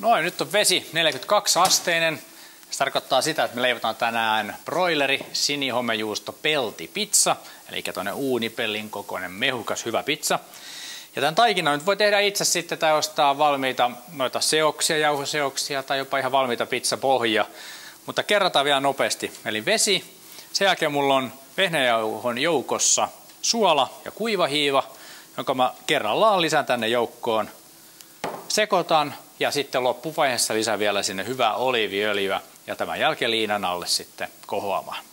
Noin, nyt on vesi 42 asteinen. Se tarkoittaa sitä, että me leivotaan tänään broileri, sinihomejuusto, pelti, pizza. Eli tuonne uunipellin kokoinen mehukas hyvä pizza. Ja tämän taikinan nyt voi tehdä itse sitten tai ostaa valmiita noita seoksia, jauhoseoksia tai jopa ihan valmiita pizzapohjia. Mutta kerrataan vielä nopeasti. Eli vesi, sen jälkeen mulla on vehnäjauhon joukossa suola ja kuivahiiva, jonka mä kerrallaan lisään tänne joukkoon. Sekoitan ja sitten loppuvaiheessa lisää vielä sinne hyvää oliiviöljyä ja tämän jälkeen liinan alle sitten kohoamaan.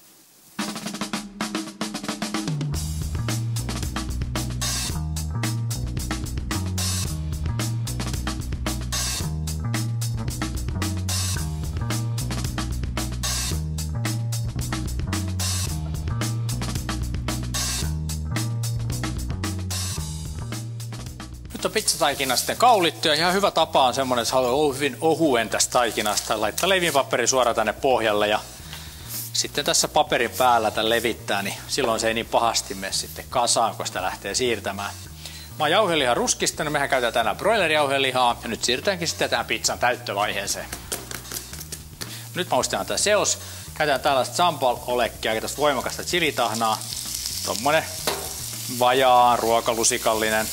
On pizzataikina sitten kaulittu ja ihan hyvä tapa on semmonen, että haluaa hyvin ohuen tästä taikinasta. Laittaa leivinpaperi suoraan tänne pohjalle ja sitten tässä paperin päällä tämän levittää, niin silloin se ei niin pahasti mene sitten kasaan, kun sitä lähtee siirtämään. Mä oon jauhelihan ruskistanut, mehän käytetään tänään broilerijauhelihaa ja nyt siirrytäänkin sitten tähän pizzan täyttövaiheeseen. Nyt maustetaan tämä seos. Käytetään tällaista sambal-olekkia, tästä voimakasta chilitahnaa. Tommonen vajaa ruokalusikallinen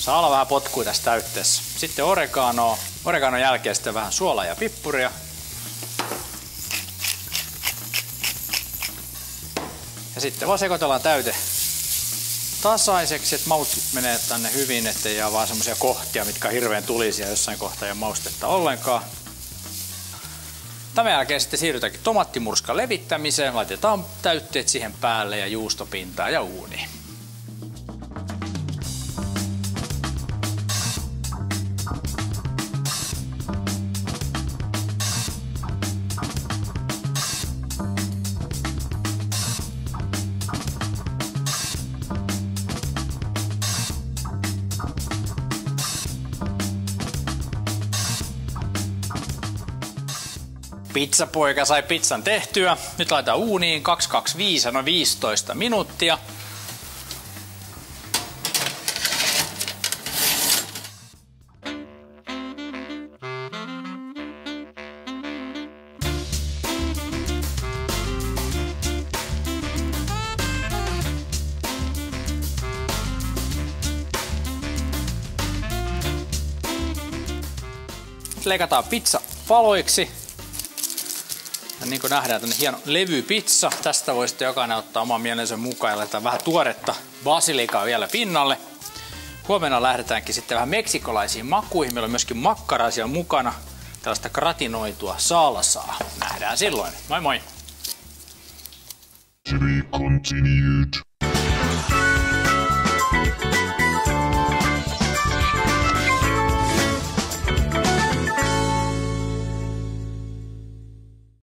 Saa olla vähän potkua tässä täytteessä. Sitten oregano. Oreganon jälkeen sitten vähän suolaa ja pippuria. Ja sitten vaan sekoitellaan täyte tasaiseksi, että maut menee tänne hyvin, ettei jää vaan semmoisia kohtia, mitkä on hirveän tulisia jossain kohtaa ja maustetta ollenkaan. Tämän jälkeen sitten siirrytäänkin tomattimurskan levittämiseen. Laitetaan täytteet siihen päälle ja juustopintaa ja uuniin. Pizzapoika sai pizzan tehtyä. Nyt laitetaan uuniin 225 noin 15 minuuttia. leikataan pizza paloiksi ja niin kuin nähdään, tänne hieno levypizza. Tästä voi sitten jokainen ottaa oman mielensä mukaan ja laittaa vähän tuoretta basilikaa vielä pinnalle. Huomenna lähdetäänkin sitten vähän meksikolaisiin makuihin. Meillä on myöskin makkaraisia mukana. Tällaista gratinoitua salsaa. Nähdään silloin. Moi moi! To be continued.